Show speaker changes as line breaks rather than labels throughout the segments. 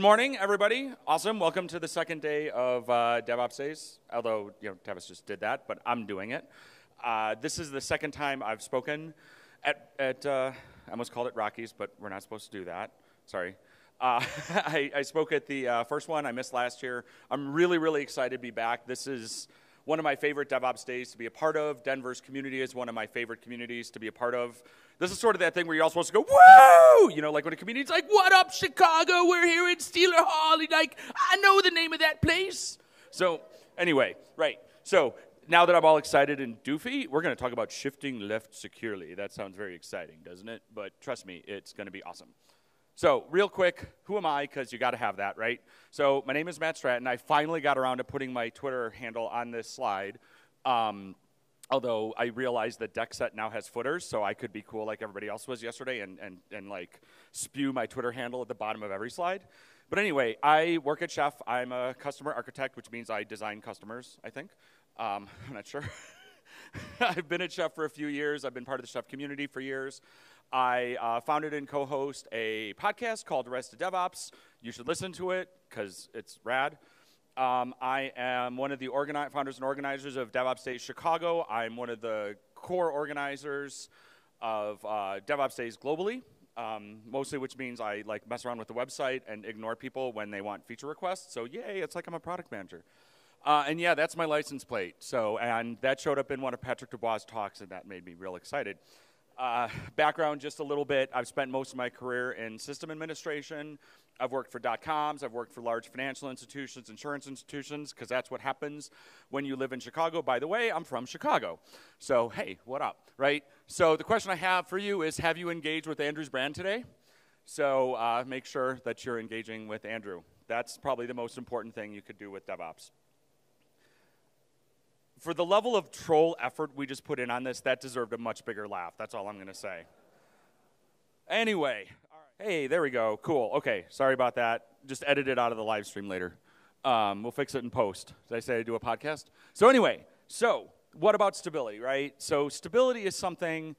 Good morning, everybody. Awesome. Welcome to the second day of uh, DevOps Days. Although you know, Tavis just did that, but I'm doing it. Uh, this is the second time I've spoken at, at uh, I almost called it Rockies, but we're not supposed to do that. Sorry. Uh, I, I, spoke at the uh, first one I missed last year. I'm really, really excited to be back. This is one of my favorite DevOps days to be a part of. Denver's community is one of my favorite communities to be a part of. This is sort of that thing where you're all supposed to go, whoa! You know, like when a community's like, what up, Chicago? We're here in Steeler Hall. And like, I know the name of that place. So, anyway, right. So, now that I'm all excited and doofy, we're going to talk about shifting left securely. That sounds very exciting, doesn't it? But trust me, it's going to be awesome. So, real quick, who am I? Because you got to have that, right? So, my name is Matt Stratton. I finally got around to putting my Twitter handle on this slide. Um, although I realized that DeckSet now has footers, so I could be cool like everybody else was yesterday and, and, and like spew my Twitter handle at the bottom of every slide. But anyway, I work at Chef. I'm a customer architect, which means I design customers, I think. Um, I'm not sure. I've been at Chef for a few years. I've been part of the Chef community for years. I uh, founded and co host a podcast called Arrested DevOps. You should listen to it because it's rad. Um, I am one of the organi- founders and organizers of DevOps Days Chicago. I'm one of the core organizers of uh, DevOps Days globally, um, mostly which means I like mess around with the website and ignore people when they want feature requests. So yay, it's like I'm a product manager. Uh, and yeah, that's my license plate. So, and that showed up in one of Patrick Debois' talks, and that made me real excited. Uh, background just a little bit. I've spent most of my career in system administration. I've worked for dot coms. I've worked for large financial institutions, insurance institutions, because that's what happens when you live in Chicago. By the way, I'm from Chicago. So, hey, what up, right? So, the question I have for you is Have you engaged with Andrew's brand today? So, uh, make sure that you're engaging with Andrew. That's probably the most important thing you could do with DevOps for the level of troll effort we just put in on this, that deserved a much bigger laugh. That's all I'm going to say. Anyway, hey, there we go. Cool. Okay, sorry about that. Just edit it out of the live stream later. Um, we'll fix it in post. Did I say I do a podcast? So, anyway, so what about stability, right? So, stability is something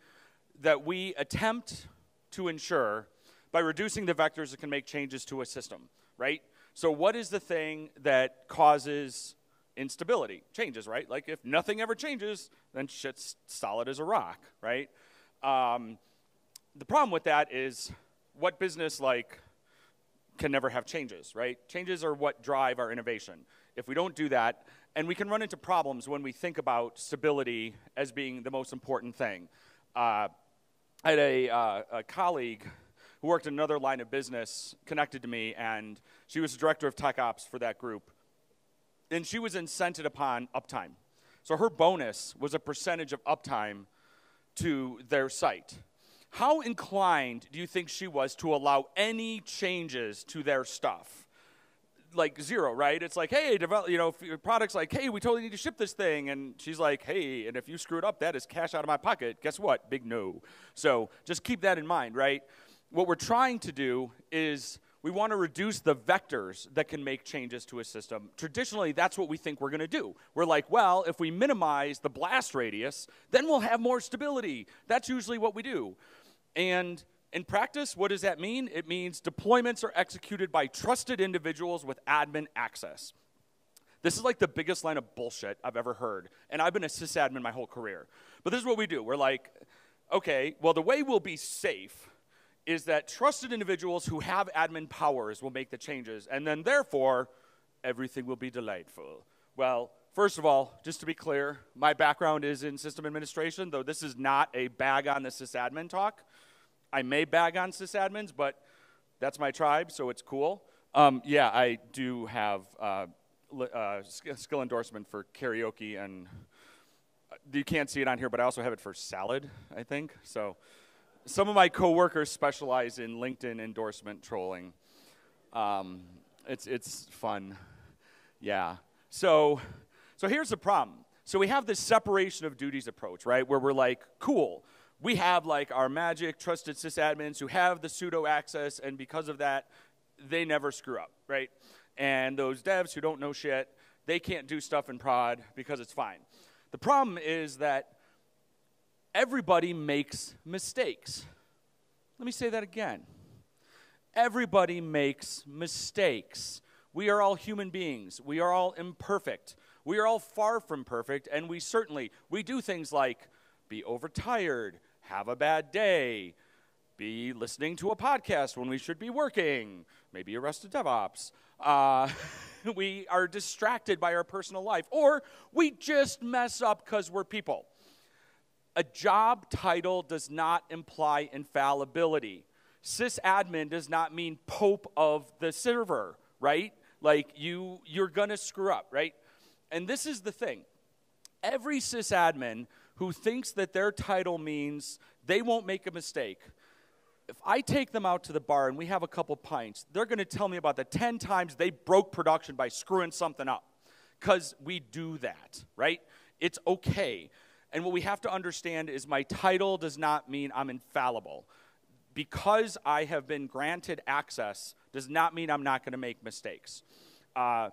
that we attempt to ensure by reducing the vectors that can make changes to a system, right? So, what is the thing that causes instability changes, right? Like if nothing ever changes, then shit's solid as a rock, right? Um, the problem with that is what business like can never have changes, right? Changes are what drive our innovation. If we don't do that, and we can run into problems when we think about stability as being the most important thing. Uh, I had a, uh, a colleague who worked in another line of business connected to me, and she was the director of tech ops for that group and she was incented upon uptime. So her bonus was a percentage of uptime to their site. How inclined do you think she was to allow any changes to their stuff? Like zero, right? It's like, hey, develop, you know, if your products like, hey, we totally need to ship this thing, and she's like, hey, and if you screw it up, that is cash out of my pocket. Guess what? Big no. So just keep that in mind, right? What we're trying to do is we want to reduce the vectors that can make changes to a system. Traditionally, that's what we think we're going to do. We're like, well, if we minimize the blast radius, then we'll have more stability. That's usually what we do. And in practice, what does that mean? It means deployments are executed by trusted individuals with admin access. This is like the biggest line of bullshit I've ever heard. And I've been a sysadmin my whole career. But this is what we do. We're like, okay, well, the way we'll be safe is that trusted individuals who have admin powers will make the changes, and then therefore, everything will be delightful. Well, first of all, just to be clear, my background is in system administration, though this is not a bag on the sysadmin talk. I may bag on sysadmins, but that's my tribe, so it's cool. Um, yeah, I do have uh, uh, skill endorsement for karaoke, and uh, you can't see it on here, but I also have it for salad, I think. So some of my coworkers specialize in LinkedIn endorsement trolling. Um, it's it's fun, yeah. So so here's the problem. So we have this separation of duties approach, right? Where we're like, cool, we have like our magic trusted sysadmins who have the sudo access, and because of that, they never screw up, right? And those devs who don't know shit, they can't do stuff in prod because it's fine. The problem is that everybody makes mistakes. Let me say that again. Everybody makes mistakes. We are all human beings. We are all imperfect. We are all far from perfect, and we certainly we do things like be overtired, have a bad day, be listening to a podcast when we should be working, maybe arrested DevOps. Uh, we are distracted by our personal life, or we just mess up because we're people. A job title does not imply infallibility. Sysadmin does not mean pope of the server, right? Like you, you're gonna screw up, right? And this is the thing. Every sysadmin who thinks that their title means they won't make a mistake, if I take them out to the bar and we have a couple pints, they're going to tell me about the 10 times they broke production by screwing something up. Because we do that, right? It's okay. And what we have to understand is my title does not mean I'm infallible. Because I have been granted access does not mean I'm not going to make mistakes. Uh,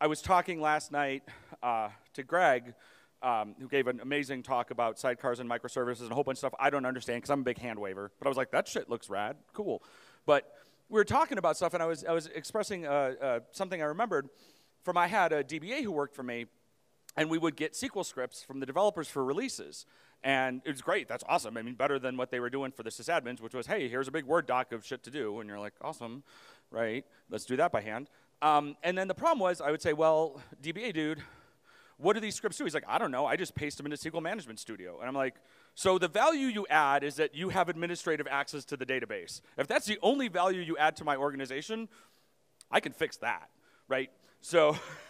I was talking last night uh, to Greg um, who gave an amazing talk about sidecars and microservices and a whole bunch of stuff I don't understand because I'm a big hand waver. But I was like, that shit looks rad, cool. But we were talking about stuff, and I was, I was expressing uh, uh, something I remembered from I had a DBA who worked for me, and we would get SQL scripts from the developers for releases. And it was great. That's awesome. I mean, better than what they were doing for the sysadmins, which was, hey, here's a big Word doc of shit to do. And you're like, awesome, right? Let's do that by hand. Um, and then the problem was, I would say, well, DBA dude, what do these scripts do? He's like, I don't know. I just paste them into SQL Management Studio. And I'm like, so the value you add is that you have administrative access to the database. If that's the only value you add to my organization, I can fix that, right? So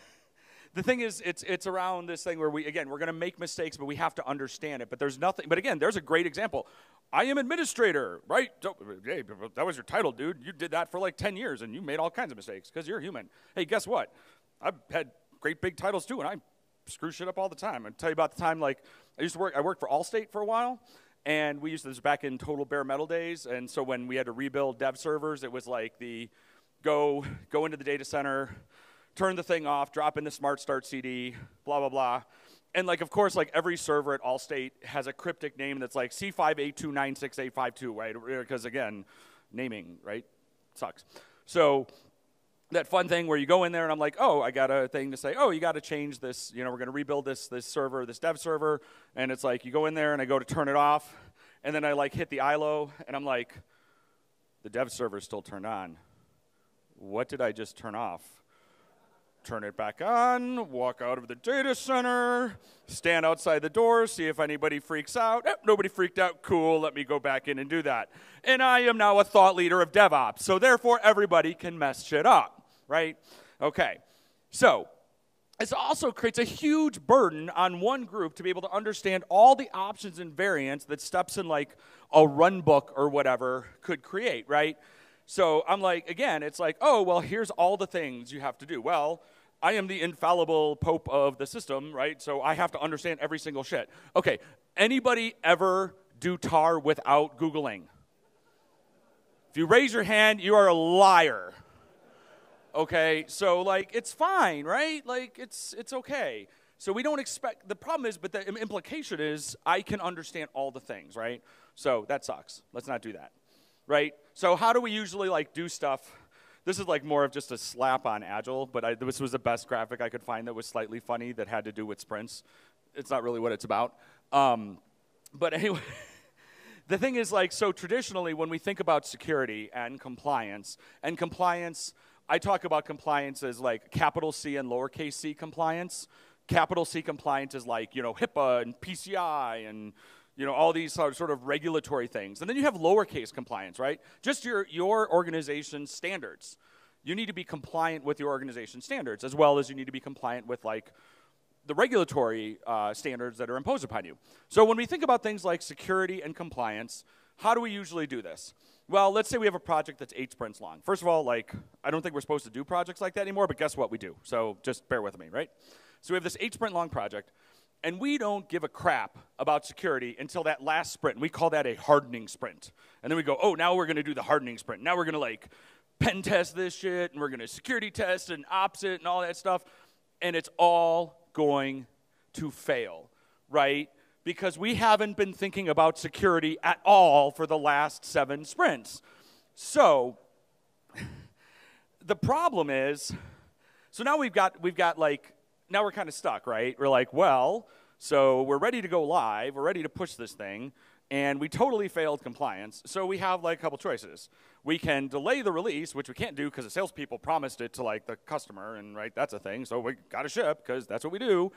the thing is, it's, it's around this thing where we, again, we're going to make mistakes, but we have to understand it. But there's nothing, but again, there's a great example. I am administrator, right? Hey, that was your title, dude. You did that for like 10 years and you made all kinds of mistakes because you're human. Hey, guess what? I've had great big titles too, and I screw shit up all the time. I tell you about the time like I used to work. I worked for Allstate for a while, and we used this back in total bare metal days. And so when we had to rebuild dev servers, it was like the go go into the data center, turn the thing off, drop in the Smart Start CD, blah blah blah. And like of course, like every server at Allstate has a cryptic name that's like C582968852, right? Because again, naming right sucks. So that fun thing where you go in there and I'm like, oh, I got a thing to say. Oh, you got to change this. You know, we're going to rebuild this this server, this dev server, and it's like you go in there and I go to turn it off, and then I like hit the ILO, and I'm like, the dev server is still turned on. What did I just turn off? Turn it back on, walk out of the data center, stand outside the door, see if anybody freaks out. Nobody freaked out. Cool, let me go back in and do that. And I am now a thought leader of DevOps, so therefore everybody can mess shit up right? Okay. So, this also creates a huge burden on one group to be able to understand all the options and variants that steps in like a run book or whatever could create, right? So I'm like, again, it's like, oh, well, here's all the things you have to do. Well, I am the infallible pope of the system, right? So I have to understand every single shit. Okay, anybody ever do tar without Googling? If you raise your hand, you are a liar okay so like it's fine right like it's it's okay so we don't expect the problem is but the implication is i can understand all the things right so that sucks let's not do that right so how do we usually like do stuff this is like more of just a slap on agile but I, this was the best graphic i could find that was slightly funny that had to do with sprints it's not really what it's about um, but anyway the thing is like so traditionally when we think about security and compliance and compliance I talk about compliance as like capital C and lowercase c compliance. Capital C compliance is like, you know, HIPAA and PCI and, you know, all these sort of regulatory things. And then you have lowercase compliance, right? Just your, your organization's standards. You need to be compliant with your organization's standards as well as you need to be compliant with like the regulatory uh, standards that are imposed upon you. So when we think about things like security and compliance, how do we usually do this? Well, let's say we have a project that's eight sprints long. First of all, like, I don't think we're supposed to do projects like that anymore, but guess what? We do. So just bear with me, right? So we have this eight sprint long project, and we don't give a crap about security until that last sprint. We call that a hardening sprint. And then we go, oh, now we're going to do the hardening sprint. Now we're going to, like, pen test this shit, and we're going to security test and ops it and all that stuff. And it's all going to fail, right? because we haven't been thinking about security at all for the last seven sprints. So, the problem is, so now we've got we've got like now we're kind of stuck, right? We're like, well, so we're ready to go live, we're ready to push this thing, and we totally failed compliance. So we have like a couple choices. We can delay the release, which we can't do because the salespeople promised it to like the customer, and right, that's a thing. So we got to ship because that's what we do,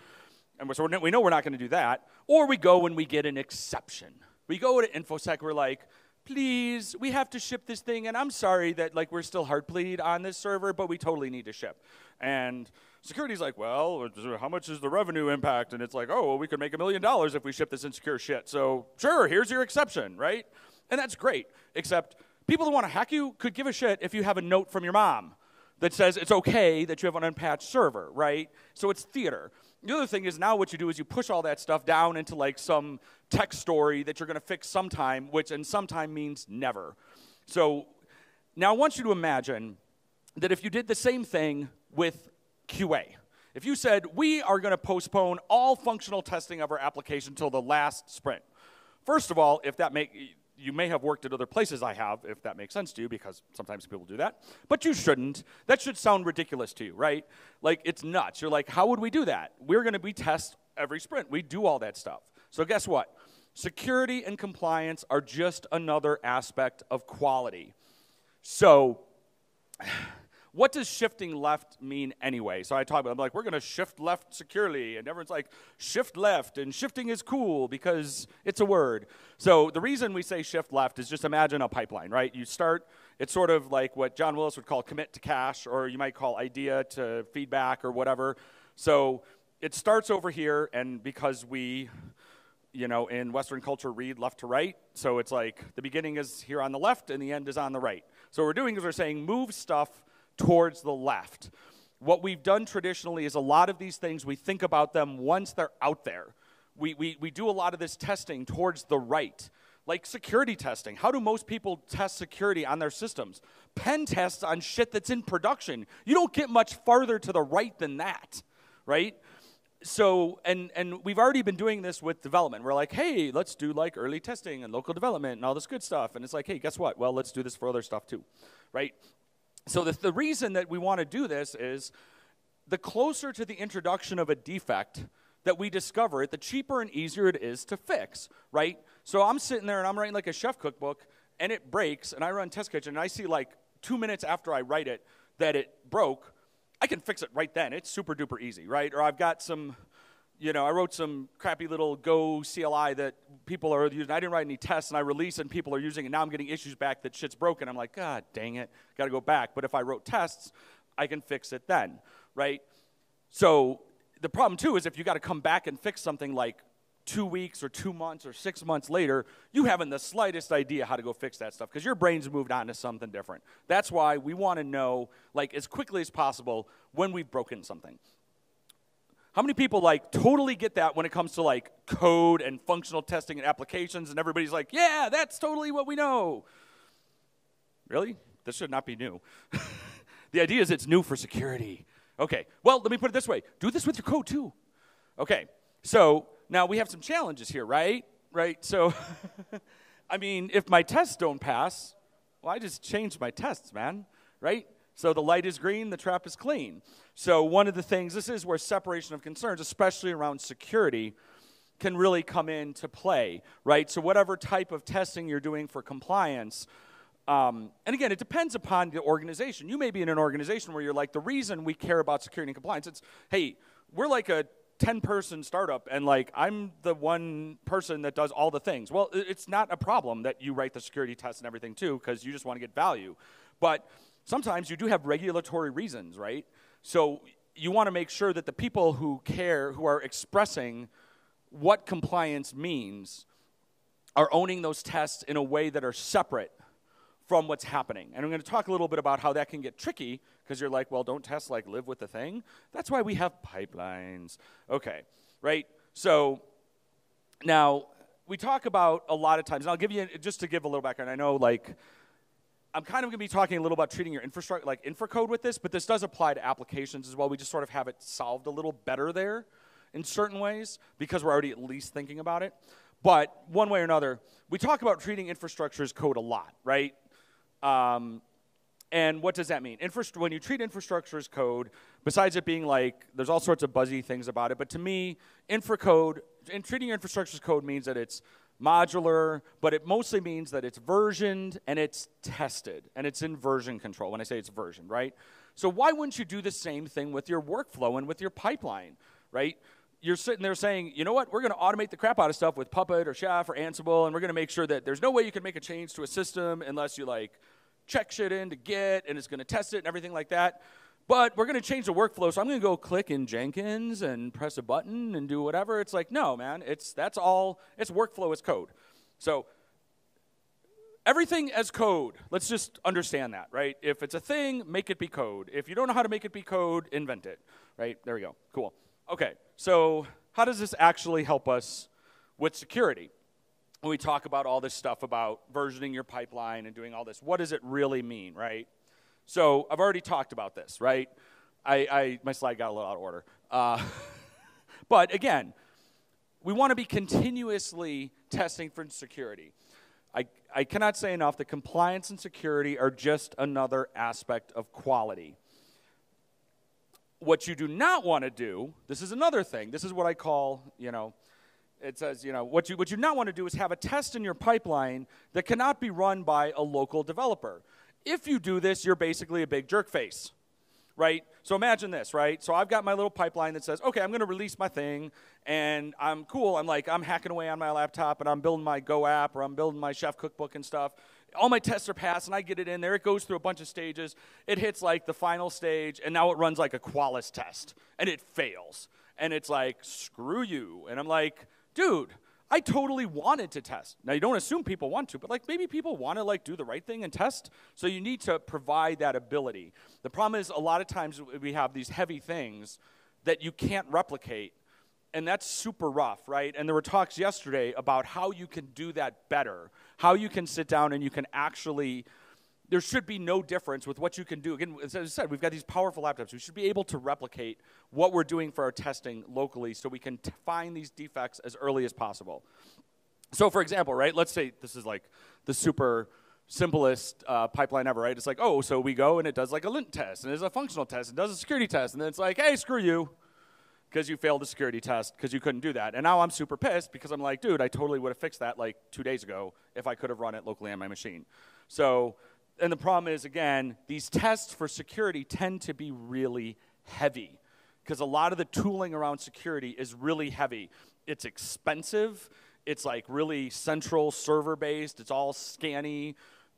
and so we know we're not going to do that. Or we go when we get an exception. We go to infosec, we're like, please, we have to ship this thing, and I'm sorry that like we're still hard plead on this server, but we totally need to ship. And security's like, well, how much is the revenue impact? And it's like, oh, well, we could make a million dollars if we ship this insecure shit. So sure, here's your exception, right? And that's great, except people who want to hack you could give a shit if you have a note from your mom that says it's okay that you have an unpatched server, right? So it's theater. The other thing is now what you do is you push all that stuff down into like some tech story that you're going to fix sometime, which and sometime means never. So now I want you to imagine that if you did the same thing with QA, if you said, we are going to postpone all functional testing of our application until the last sprint. First of all, if that make you may have worked at other places I have, if that makes sense to you, because sometimes people do that. But you shouldn't. That should sound ridiculous to you, right? Like it's nuts. You're like, how would we do that? We're going to be test every sprint. We do all that stuff. So guess what? Security and compliance are just another aspect of quality. So what does shifting left mean anyway? So I talk about, I'm like, we're going to shift left securely. And everyone's like, shift left. And shifting is cool because it's a word. So the reason we say shift left is just imagine a pipeline, right? You start, it's sort of like what John Willis would call commit to cache, or you might call idea to feedback or whatever. So it starts over here, and because we, you know, in Western culture read left to right, so it's like the beginning is here on the left and the end is on the right. So what we're doing is we're saying move stuff towards the left. What we've done traditionally is a lot of these things, we think about them once they're out there. We, we, we do a lot of this testing towards the right. Like security testing. How do most people test security on their systems? Pen tests on shit that's in production. You don't get much farther to the right than that, right? so and and we've already been doing this with development we're like hey let's do like early testing and local development and all this good stuff and it's like hey guess what well let's do this for other stuff too right so, the, the reason that we want to do this is the closer to the introduction of a defect that we discover it, the cheaper and easier it is to fix, right? So, I'm sitting there and I'm writing like a chef cookbook and it breaks, and I run Test Kitchen and I see like two minutes after I write it that it broke. I can fix it right then. It's super duper easy, right? Or I've got some you know, I wrote some crappy little Go CLI that people are using. I didn't write any tests, and I release, and people are using it. Now I'm getting issues back that shit's broken. I'm like, God dang it, got to go back. But if I wrote tests, I can fix it then, right? So the problem too is if you got to come back and fix something like two weeks or two months or six months later, you haven't the slightest idea how to go fix that stuff because your brain's moved on to something different. That's why we want to know, like, as quickly as possible when we've broken something. How many people like totally get that when it comes to like code and functional testing and applications and everybody's like, "Yeah, that's totally what we know." Really? This should not be new. the idea is it's new for security. Okay. Well, let me put it this way. Do this with your code too. Okay. So, now we have some challenges here, right? Right? So I mean, if my tests don't pass, well, I just changed my tests, man. Right? So the light is green, the trap is clean. So one of the things, this is where separation of concerns, especially around security, can really come into play, right? So whatever type of testing you're doing for compliance, um, and again, it depends upon the organization. You may be in an organization where you're like, the reason we care about security and compliance, it's, hey, we're like a 10 person startup and like i'm the one person that does all the things well it's not a problem that you write the security tests and everything too because you just want to get value but sometimes you do have regulatory reasons, right? So you want to make sure that the people who care, who are expressing what compliance means, are owning those tests in a way that are separate from what's happening. And I'm going to talk a little bit about how that can get tricky because you're like, well, don't test like live with the thing. That's why we have pipelines. Okay, right? So now we talk about a lot of times, and I'll give you just to give a little background. I know like I'm kind of going to be talking a little about treating your infrastructure like infracode with this, but this does apply to applications as well. We just sort of have it solved a little better there in certain ways because we're already at least thinking about it. But one way or another, we talk about treating infrastructure as code a lot, right? Um, And what does that mean? Infrast- when you treat infrastructure as code, besides it being like, there's all sorts of buzzy things about it, but to me, infra code, in treating your infrastructure as code means that it's modular, but it mostly means that it's versioned and it's tested and it's in version control when I say it's versioned, right? So why wouldn't you do the same thing with your workflow and with your pipeline, right? You're sitting there saying, you know what, we're going to automate the crap out of stuff with Puppet or Chef or Ansible, and we're going to make sure that there's no way you can make a change to a system unless you like check shit into Git and it's going to test it and everything like that. But we're going to change the workflow, so I'm going to go click in Jenkins and press a button and do whatever. It's like, no, man, it's that's all. It's workflow as code. So everything as code. Let's just understand that, right? If it's a thing, make it be code. If you don't know how to make it be code, invent it, right? There we go. Cool. Okay, so how does this actually help us with security? When we talk about all this stuff about versioning your pipeline and doing all this, what does it really mean, right? So I've already talked about this, right? I, I my slide got a little out of order. Uh, but again, we want to be continuously testing for security. I, I cannot say enough that compliance and security are just another aspect of quality. What you do not want to do, this is another thing. This is what I call, you know, it says, you know, what you, what you not want to do is have a test in your pipeline that cannot be run by a local developer. If you do this, you're basically a big jerk face, right? So imagine this, right? So I've got my little pipeline that says, okay, I'm going to release my thing, and I'm cool. I'm like, I'm hacking away on my laptop, and I'm building my Go app, or I'm building my Chef cookbook and stuff. All my tests are passed, and I get it in there. It goes through a bunch of stages. It hits like the final stage, and now it runs like a Qualys test, and it fails. And it's like, screw you. And I'm like, dude, I totally wanted to test. Now you don't assume people want to, but like maybe people want to like do the right thing and test. So you need to provide that ability. The problem is a lot of times we have these heavy things that you can't replicate and that's super rough, right? And there were talks yesterday about how you can do that better, how you can sit down and you can actually there should be no difference with what you can do. Again, as I said, we've got these powerful laptops. We should be able to replicate what we're doing for our testing locally so we can t- find these defects as early as possible. So, for example, right, let's say this is like the super simplest uh, pipeline ever, right? It's like, oh, so we go and it does like a lint test, and it's a functional test, and does a security test, and then it's like, hey, screw you, because you failed the security test because you couldn't do that. And now I'm super pissed because I'm like, dude, I totally would have fixed that like two days ago if I could have run it locally on my machine. So and the problem is, again, these tests for security tend to be really heavy because a lot of the tooling around security is really heavy. It's expensive. It's like really central server based. It's all scanny.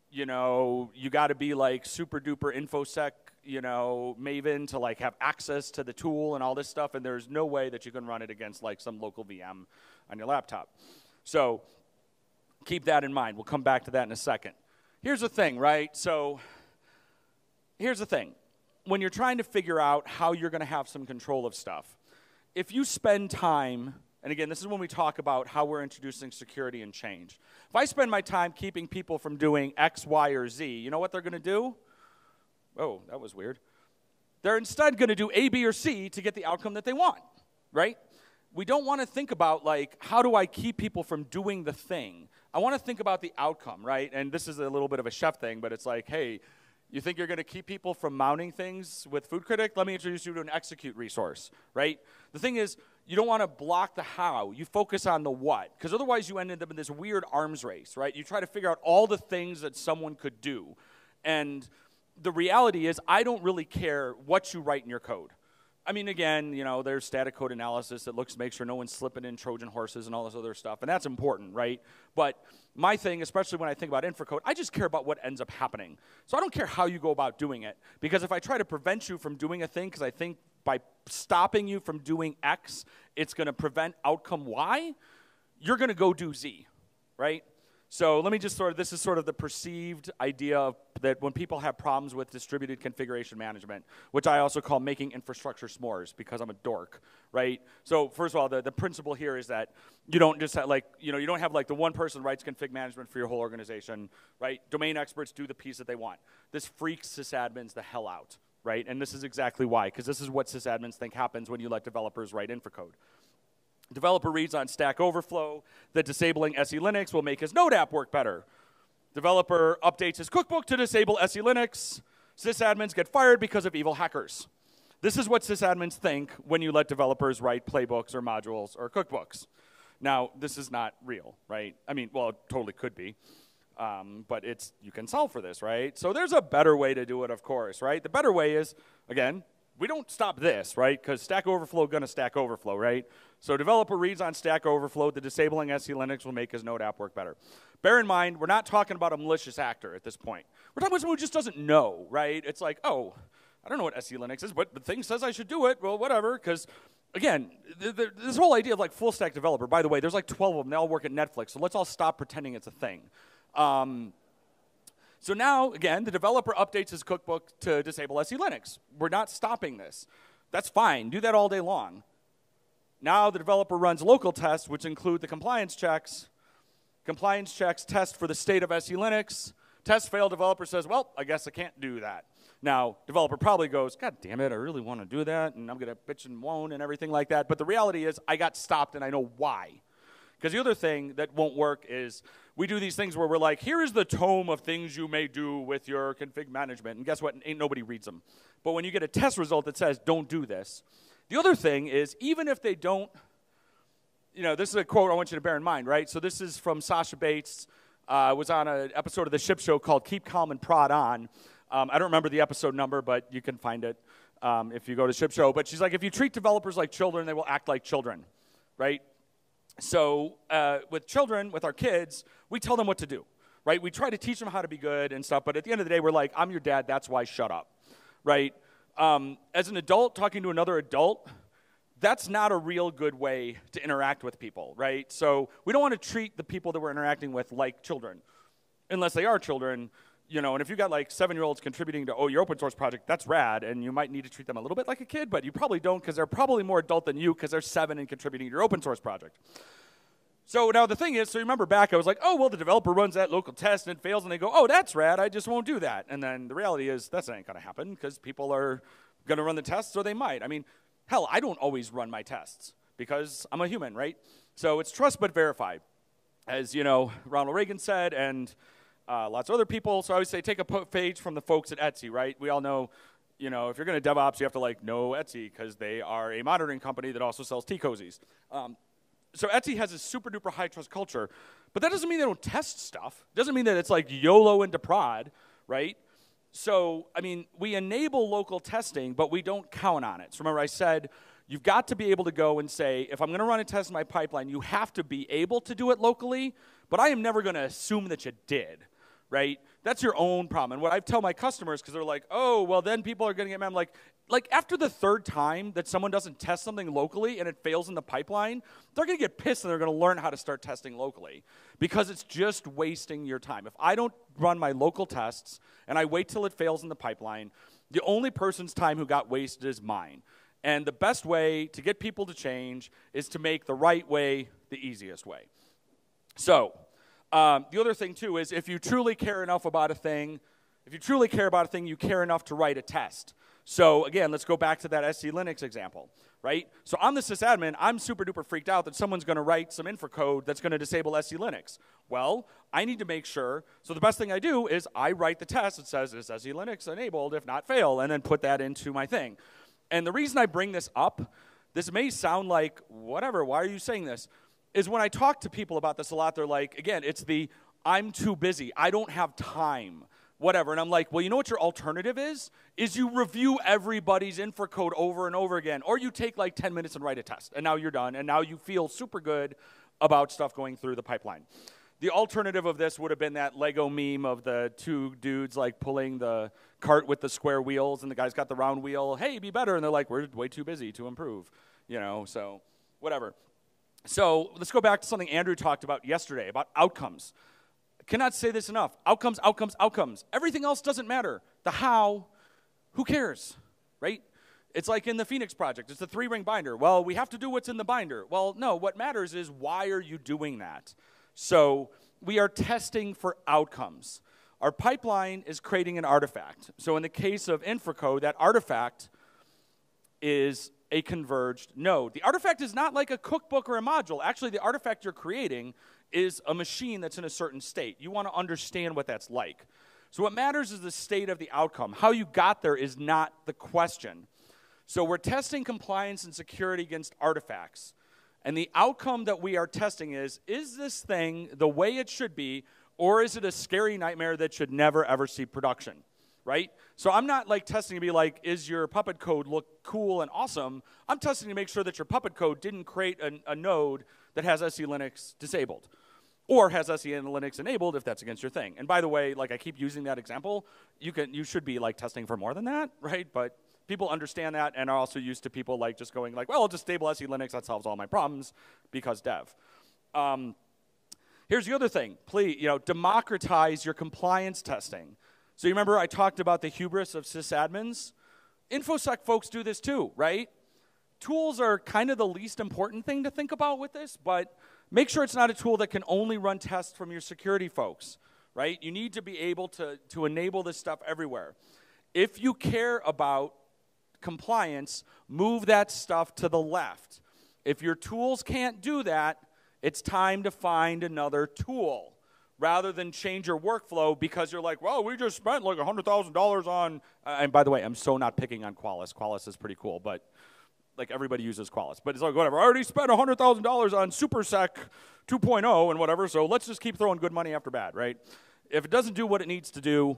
You know, you got to be like super duper infosec, you know, maven to like have access to the tool and all this stuff. And there's no way that you can run it against like some local VM on your laptop. So keep that in mind. We'll come back to that in a second. Here's the thing, right? So, here's the thing. When you're trying to figure out how you're going to have some control of stuff, if you spend time, and again, this is when we talk about how we're introducing security and change. If I spend my time keeping people from doing X, Y, or Z, you know what they're going to do? Oh, that was weird. They're instead going to do A, B, or C to get the outcome that they want, right? We don't want to think about, like, how do I keep people from doing the thing? I want to think about the outcome, right? And this is a little bit of a chef thing, but it's like, hey, you think you're going to keep people from mounting things with Foodcritic? Let me introduce you to an execute resource, right? The thing is, you don't want to block the how. You focus on the what, because otherwise you end up in this weird arms race, right? You try to figure out all the things that someone could do. And the reality is, I don't really care what you write in your code. I mean, again, you know, there's static code analysis that looks to make sure no one's slipping in Trojan horses and all this other stuff, and that's important, right? But my thing, especially when I think about infracode, I just care about what ends up happening. So I don't care how you go about doing it, because if I try to prevent you from doing a thing, because I think by stopping you from doing X, it's going to prevent outcome Y, you're going to go do Z, right? So let me just sort of, this is sort of the perceived idea of that when people have problems with distributed configuration management, which I also call making infrastructure s'mores because I'm a dork, right? So first of all, the, the principle here is that you don't just have like, you know, you don't have like the one person writes config management for your whole organization, right? Domain experts do the piece that they want. This freaks sysadmins the hell out, right? And this is exactly why, because this is what sysadmins think happens when you let developers write infra code. Developer reads on Stack Overflow that disabling SE Linux will make his Node app work better. Developer updates his cookbook to disable SE Linux. sysadmins get fired because of evil hackers. This is what sysadmins think when you let developers write playbooks or modules or cookbooks. Now, this is not real, right? I mean, well, it totally could be. Um, but it's you can solve for this, right? So there's a better way to do it, of course, right? The better way is again, we don't stop this, right? Because Stack Overflow gonna Stack Overflow, right? So developer reads on Stack Overflow, the disabling SE Linux will make his Node app work better. Bear in mind, we're not talking about a malicious actor at this point. We're talking about someone who just doesn't know, right? It's like, oh, I don't know what SE Linux is, but the thing says I should do it. Well, whatever, because again, th- th- this whole idea of like full stack developer, by the way, there's like 12 of them. They all work at Netflix. So let's all stop pretending it's a thing. Um, so now, again, the developer updates his cookbook to disable SE Linux. We're not stopping this. That's fine. Do that all day long. Now the developer runs local tests, which include the compliance checks. Compliance checks test for the state of SE Linux. Test fail, developer says, well, I guess I can't do that. Now, developer probably goes, God damn it, I really want to do that, and I'm going to bitch and moan and everything like that. But the reality is, I got stopped, and I know why. Because the other thing that won't work is we do these things where we're like, here is the tome of things you may do with your config management. And guess what? Ain't nobody reads them. But when you get a test result that says, don't do this, the other thing is, even if they don't, you know, this is a quote I want you to bear in mind, right? So this is from Sascha Bates. Uh, was on an episode of the Ship Show called Keep Calm and Prod On. Um, I don't remember the episode number, but you can find it um, if you go to Ship Show. But she's like, if you treat developers like children, they will act like children, right? So, uh, with children, with our kids, we tell them what to do, right? We try to teach them how to be good and stuff, but at the end of the day, we're like, I'm your dad, that's why shut up, right? Um, as an adult talking to another adult, that's not a real good way to interact with people, right? So, we don't want to treat the people that we're interacting with like children, unless they are children. You know, and if you've got like seven year olds contributing to oh your open source project, that's rad, and you might need to treat them a little bit like a kid, but you probably don't because they're probably more adult than you because they're seven and contributing to your open source project. So now the thing is, so remember back, I was like, oh, well, the developer runs that local test and it fails, and they go, oh, that's rad, I just won't do that. And then the reality is, that's ain't going to happen because people are going to run the tests or they might. I mean, hell, I don't always run my tests because I'm a human, right? So it's trust but verify. As, you know, Ronald Reagan said, and uh, lots of other people. So I always say take a page from the folks at Etsy, right? We all know, you know, if you're going to DevOps, you have to like know Etsy because they are a monitoring company that also sells tea cozies. Um, so Etsy has a super duper high trust culture, but that doesn't mean they don't test stuff. It doesn't mean that it's like YOLO into prod, right? So, I mean, we enable local testing, but we don't count on it. So remember, I said you've got to be able to go and say, if I'm going to run a test in my pipeline, you have to be able to do it locally, but I am never going to assume that you did, right? That's your own problem. And what I tell my customers, because they're like, oh, well, then people are going to get mad. I'm like, like after the third time that someone doesn't test something locally and it fails in the pipeline, they're going to get pissed and they're going to learn how to start testing locally because it's just wasting your time. If I don't run my local tests and I wait till it fails in the pipeline, the only person's time who got wasted is mine. And the best way to get people to change is to make the right way the easiest way. So, um, the other thing, too, is if you truly care enough about a thing, if you truly care about a thing, you care enough to write a test. So again, let's go back to that SE Linux example, right? So I'm the sysadmin. I'm super duper freaked out that someone's going to write some infra code that's going to disable SE Linux. Well, I need to make sure. So the best thing I do is I write the test that says is SE Linux enabled, if not fail, and then put that into my thing. And the reason I bring this up, this may sound like whatever. Why are you saying this? Is when I talk to people about this a lot, they're like, again, it's the I'm too busy. I don't have time whatever. And I'm like, well, you know what your alternative is? Is you review everybody's infra code over and over again, or you take like 10 minutes and write a test, and now you're done, and now you feel super good about stuff going through the pipeline. The alternative of this would have been that Lego meme of the two dudes like pulling the cart with the square wheels, and the guy's got the round wheel. Hey, be better, and they're like, we're way too busy to improve, you know. So, whatever. So let's go back to something Andrew talked about yesterday about outcomes cannot say this enough. Outcomes, outcomes, outcomes. Everything else doesn't matter. The how, who cares, right? It's like in the Phoenix Project, it's the three ring binder. Well, we have to do what's in the binder. Well, no, what matters is why are you doing that? So we are testing for outcomes. Our pipeline is creating an artifact. So in the case of InfraCode, that artifact is a converged node. The artifact is not like a cookbook or a module. Actually, the artifact you're creating is a machine that's in a certain state. You want to understand what that's like. So what matters is the state of the outcome. How you got there is not the question. So we're testing compliance and security against artifacts. And the outcome that we are testing is is this thing the way it should be, or is it a scary nightmare that should never ever see production? Right? So I'm not like testing to be like, is your puppet code look cool and awesome? I'm testing to make sure that your puppet code didn't create a, a node that has SE Linux disabled or has SE Linux enabled if that's against your thing. And by the way, like I keep using that example, you can you should be like testing for more than that, right? But people understand that and are also used to people like just going like, well, I'll just stable SE Linux, that solves all my problems because dev. Um, here's the other thing, please, you know, democratize your compliance testing. So you remember I talked about the hubris of sysadmins? InfoSec folks do this too, right? Tools are kind of the least important thing to think about with this, but make sure it's not a tool that can only run tests from your security folks, right? You need to be able to, to enable this stuff everywhere. If you care about compliance, move that stuff to the left. If your tools can't do that, it's time to find another tool rather than change your workflow because you're like, well, we just spent like $100,000 on. Uh, and by the way, I'm so not picking on Qualys. Qualys is pretty cool, but like everybody uses Qualys. But it's like, whatever. I already spent $100,000 on SuperSec 2.0 and whatever, so let's just keep throwing good money after bad, right? If it doesn't do what it needs to do,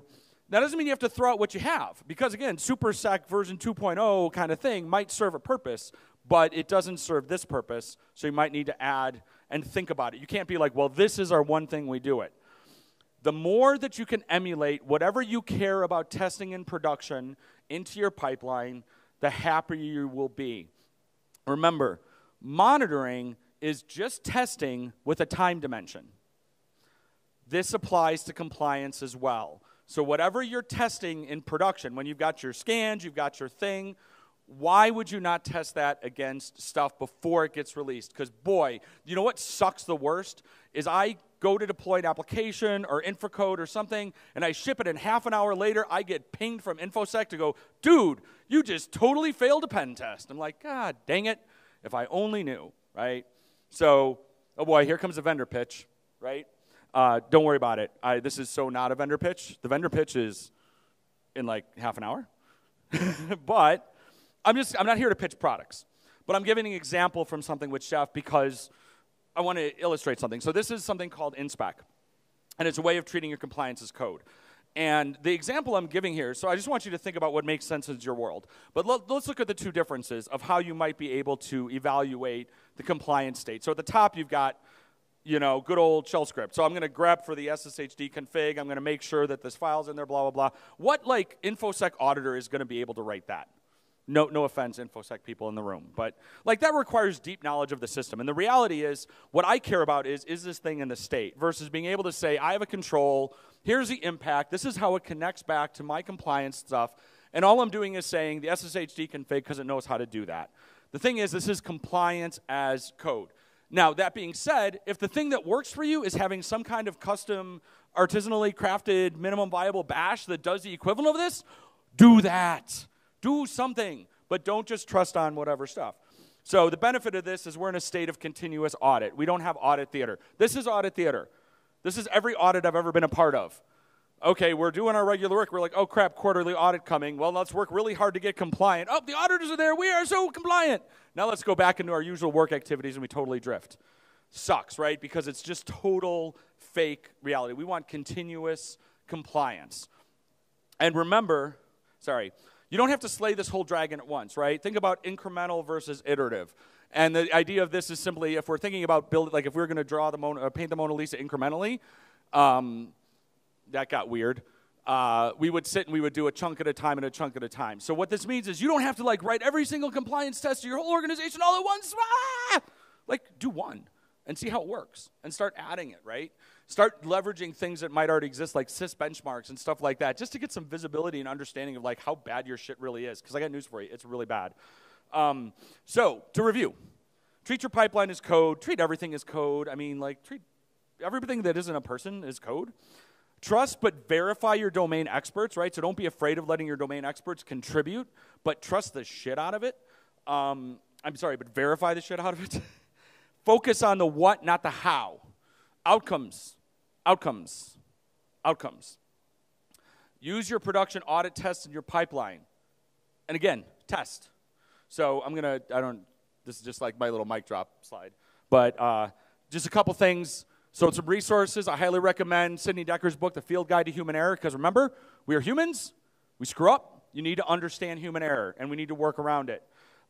that doesn't mean you have to throw out what you have, because again, SuperSec version 2.0 kind of thing might serve a purpose, but it doesn't serve this purpose, so you might need to add and think about it. You can't be like, well, this is our one thing we do it. The more that you can emulate whatever you care about testing in production into your pipeline, the happier you will be. Remember, monitoring is just testing with a time dimension. This applies to compliance as well. So, whatever you're testing in production, when you've got your scans, you've got your thing, why would you not test that against stuff before it gets released? Because, boy, you know what sucks the worst? Is I go to deploy an application or infracode or something, and I ship it, and half an hour later, I get pinged from InfoSec to go, dude, you just totally failed a pen test. I'm like, God dang it, if I only knew, right? So, oh boy, here comes a vendor pitch, right? Uh, don't worry about it. I, this is so not a vendor pitch. The vendor pitch is in like half an hour. but I'm just I'm not here to pitch products, but I'm giving an example from something with Chef because I want to illustrate something. So this is something called InSpec, and it's a way of treating your compliance as code. And the example I'm giving here, so I just want you to think about what makes sense in your world. But let, us look at the two differences of how you might be able to evaluate the compliance state. So at the top, you've got you know, good old shell script. So I'm going to grep for the SSHD config. I'm going to make sure that this file's in there, blah, blah, blah. What, like, InfoSec auditor is going to be able to write that? No, no offense, InfoSec people in the room. But, like, that requires deep knowledge of the system. And the reality is, what I care about is, is this thing in the state versus being able to say, I have a control, here's the impact, this is how it connects back to my compliance stuff. And all I'm doing is saying the SSHD config because it knows how to do that. The thing is, this is compliance as code. Now, that being said, if the thing that works for you is having some kind of custom, artisanally crafted minimum viable bash that does the equivalent of this, do that. Do something, but don't just trust on whatever stuff. So, the benefit of this is we're in a state of continuous audit. We don't have audit theater. This is audit theater. This is every audit I've ever been a part of okay, we're doing our regular work. We're like, oh crap, quarterly audit coming. Well, let's work really hard to get compliant. Oh, the auditors are there. We are so compliant. Now let's go back into our usual work activities and we totally drift. Sucks, right? Because it's just total fake reality. We want continuous compliance. And remember, sorry, you don't have to slay this whole dragon at once, right? Think about incremental versus iterative. And the idea of this is simply if we're thinking about building, like if we are going to draw the Mona, uh, paint the Mona Lisa incrementally, um, that got weird. Uh, we would sit and we would do a chunk at a time and a chunk at a time. So what this means is you don't have to like write every single compliance test to your whole organization all at once. Ah! Like do one and see how it works and start adding it, right? Start leveraging things that might already exist like CIS benchmarks and stuff like that just to get some visibility and understanding of like how bad your shit really is because I got news for you, it's really bad. Um, so, to review. Treat your pipeline as code, treat everything as code. I mean, like treat everything that isn't a person as code. Trust but verify your domain experts, right? So don't be afraid of letting your domain experts contribute, but trust the shit out of it. Um, I'm sorry, but verify the shit out of it. Focus on the what, not the how. Outcomes, outcomes, outcomes. Use your production audit tests in your pipeline. And again, test. So I'm to, I don't, this is just like my little mic drop slide. But uh, just a couple things. So some resources. I highly recommend Sidney Dekker's book, The Field Guide to Human Error, because remember, we are humans. We screw up. You need to understand human error, and we need to work around it.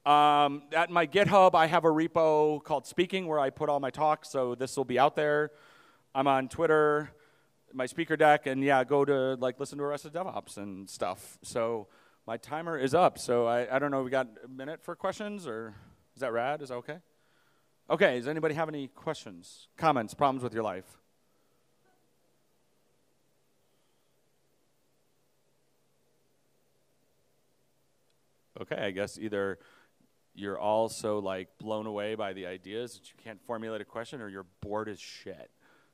Um, at my GitHub, I have a repo called Speaking where I put all my talks, so this will be out there. I'm on Twitter, my speaker deck, and yeah, go to like listen to Arrested DevOps and stuff. So my timer is up. So I, I don't know, we got a minute for questions, or is that rad? Is that okay? Okay, does anybody have any questions, comments, problems with your life? Okay, I guess either you're all so like blown away by the ideas that you can't formulate a question or you're bored as shit.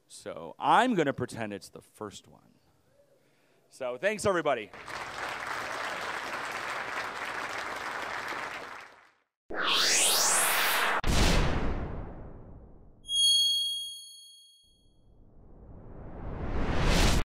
So I'm going to pretend it's the first one. So thanks, everybody.